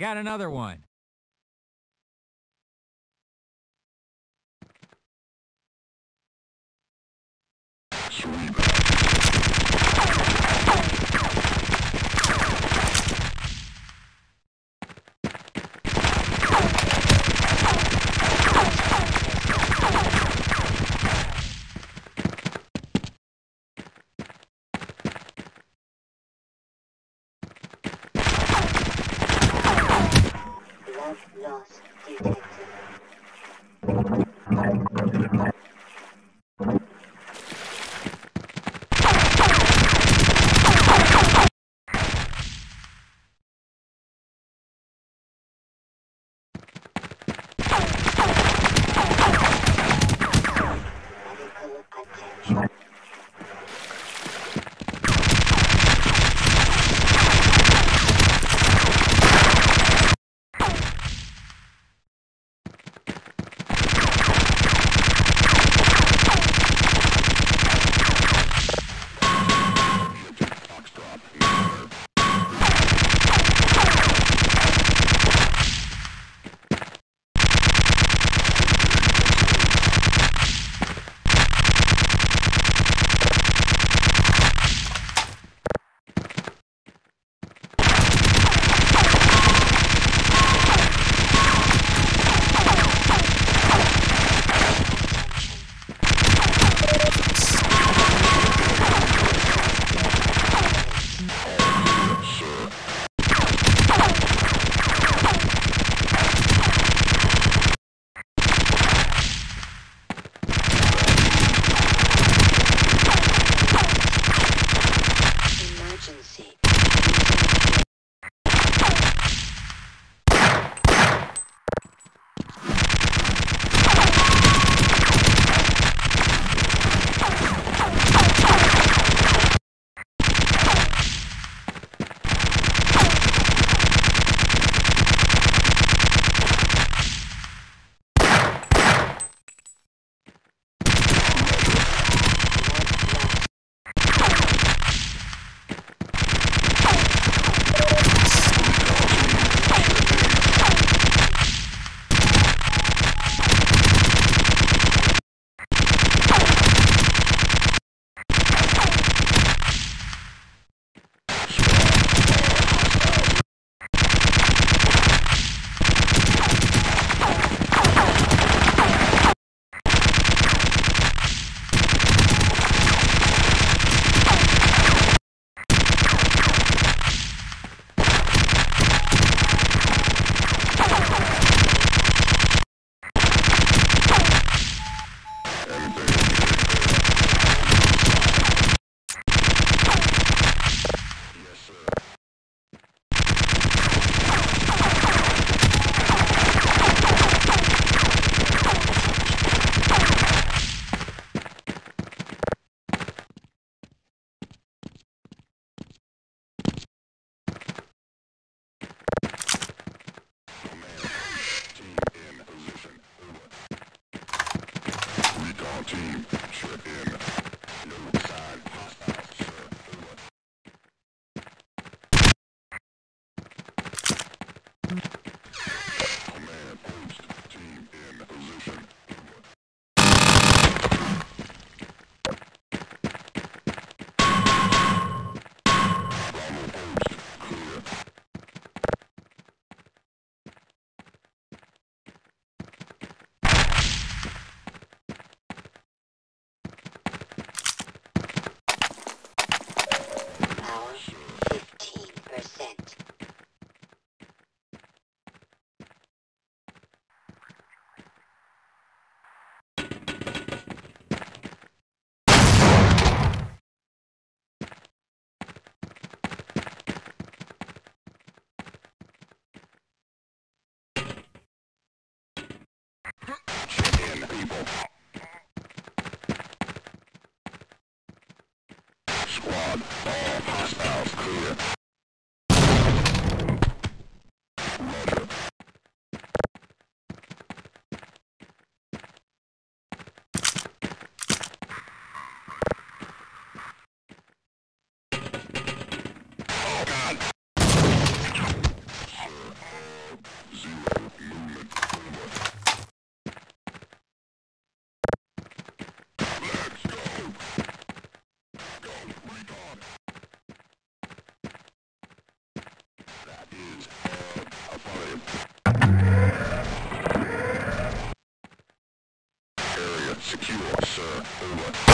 Got another one. Over.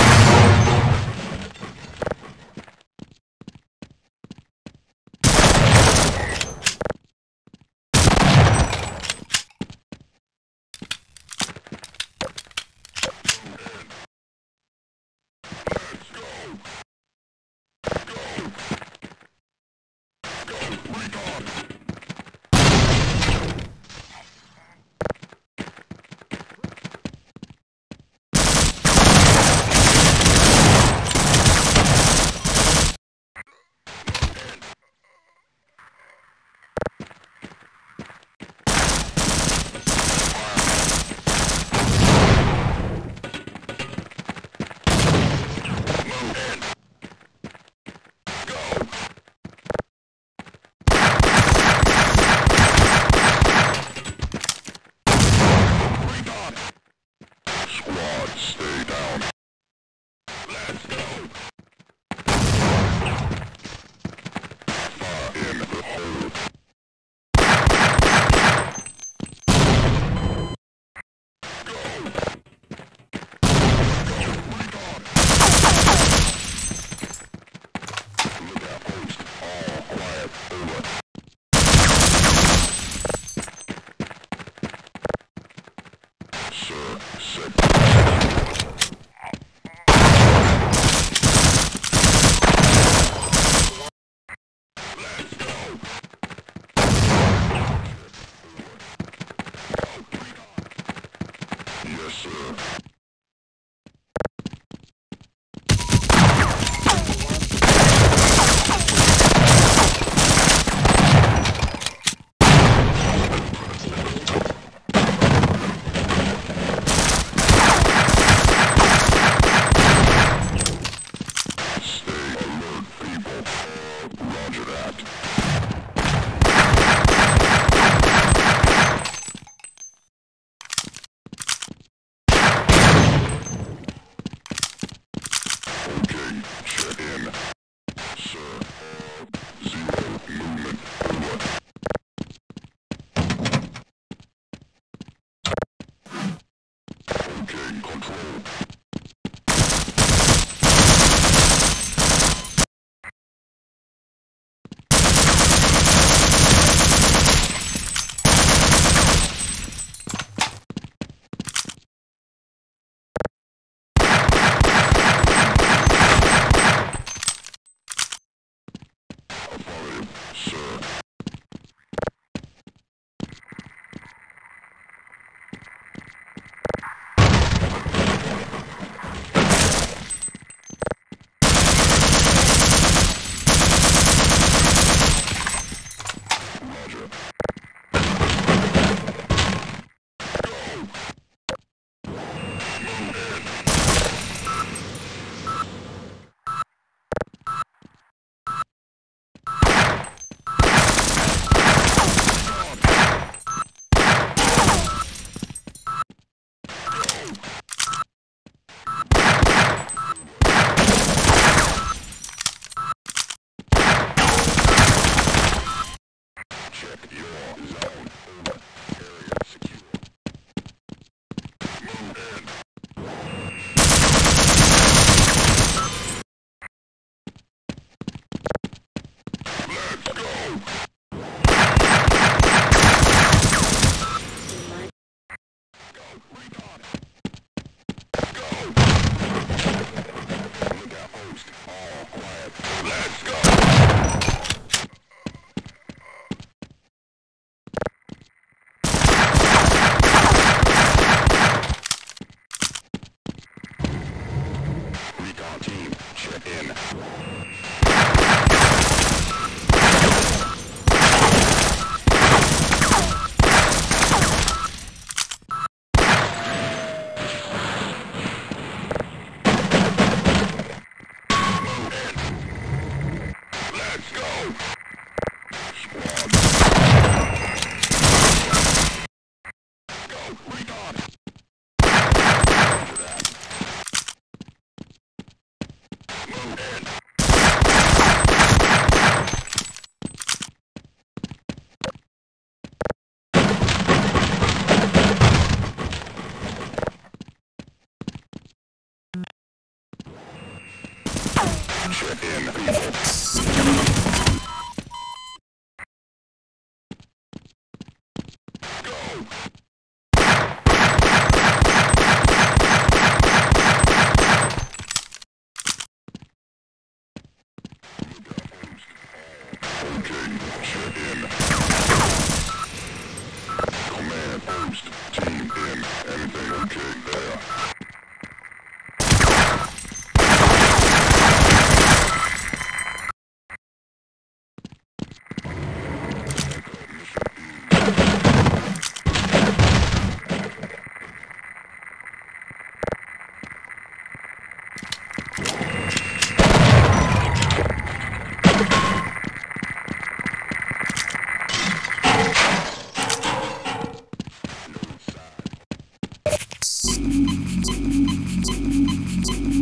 Team,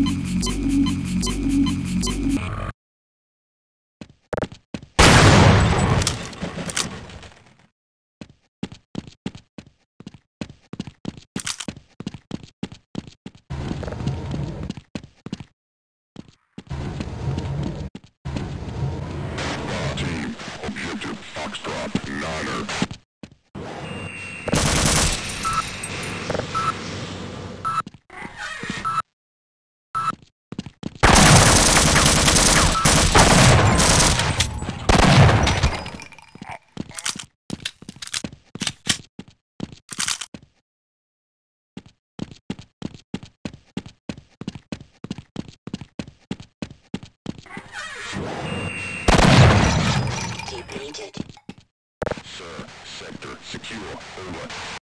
Depleted. Sir, sector secure. Over.